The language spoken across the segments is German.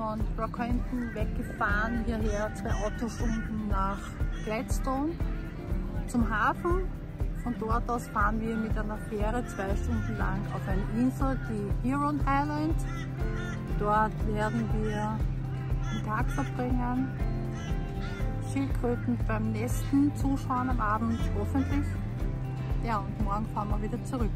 von Rockhampton weggefahren, hierher zwei Autostunden nach Gladstone zum Hafen. Von dort aus fahren wir mit einer Fähre zwei Stunden lang auf eine Insel, die Huron Island. Dort werden wir den Tag verbringen, Schildkröten beim Nesten zuschauen am Abend, hoffentlich. Ja, und morgen fahren wir wieder zurück.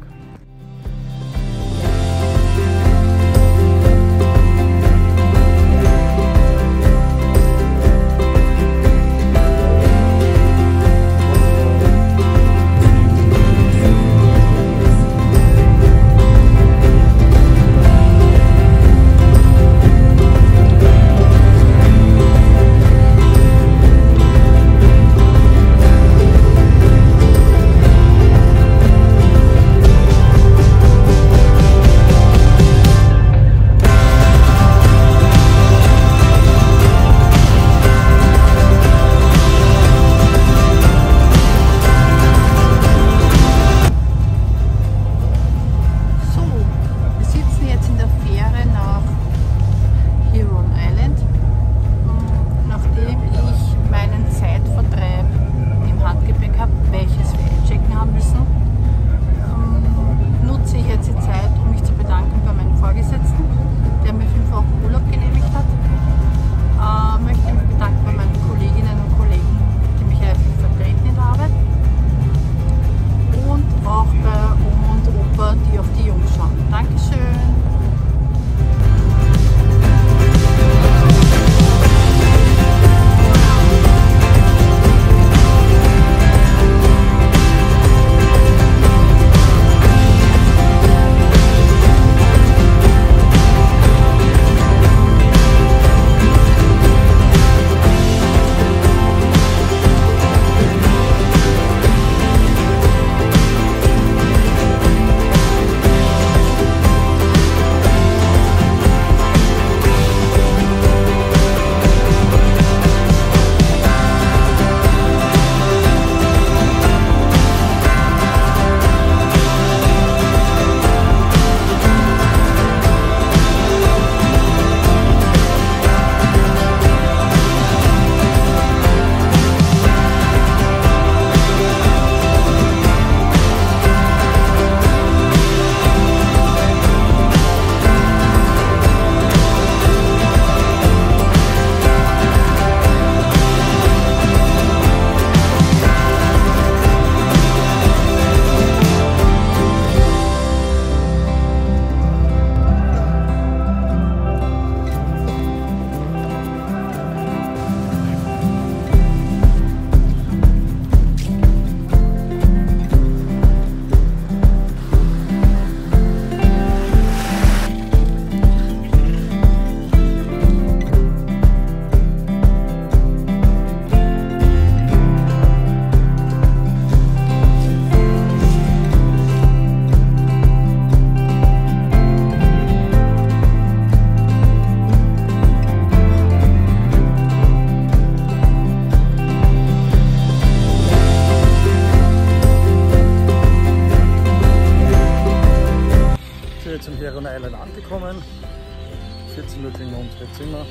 Unsere Zimmer.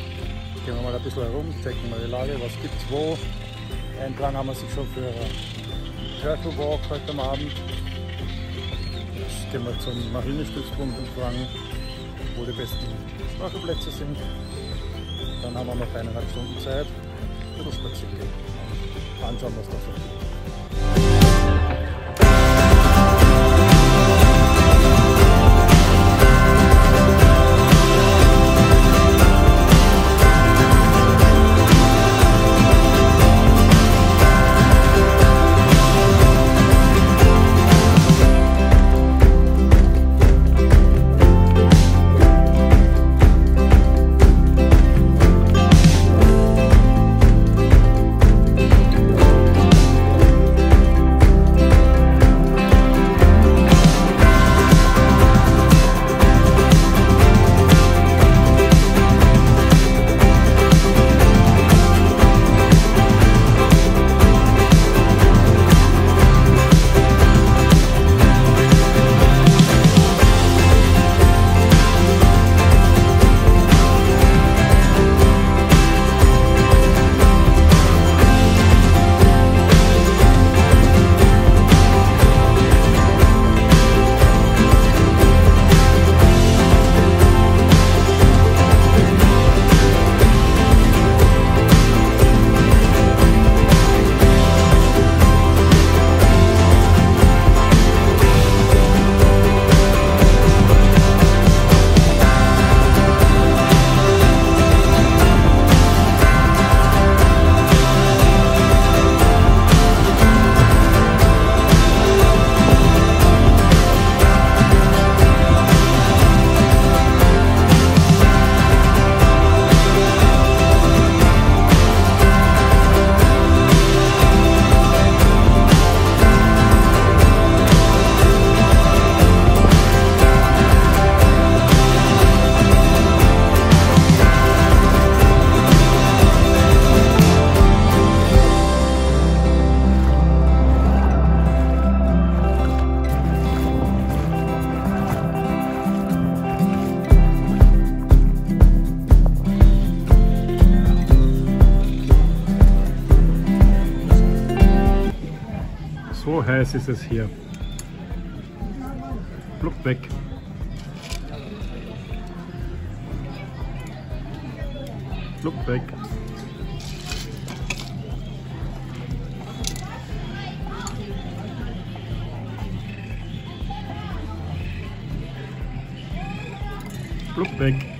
Gehen wir mal ein bisschen herum, checken mal die Lage, was gibt es wo. Eintragen haben wir sich schon für Turtle Walk heute am Abend. Jetzt gehen wir zum Marinestützpunkt und fragen, wo die besten Schnorchelplätze sind. Dann haben wir noch eineinhalb Stunden Zeit für das Spaziergehen. Anschauen, was da so gibt. So heiß ist es hier. Plupp weg. Plupp weg. Plupp weg.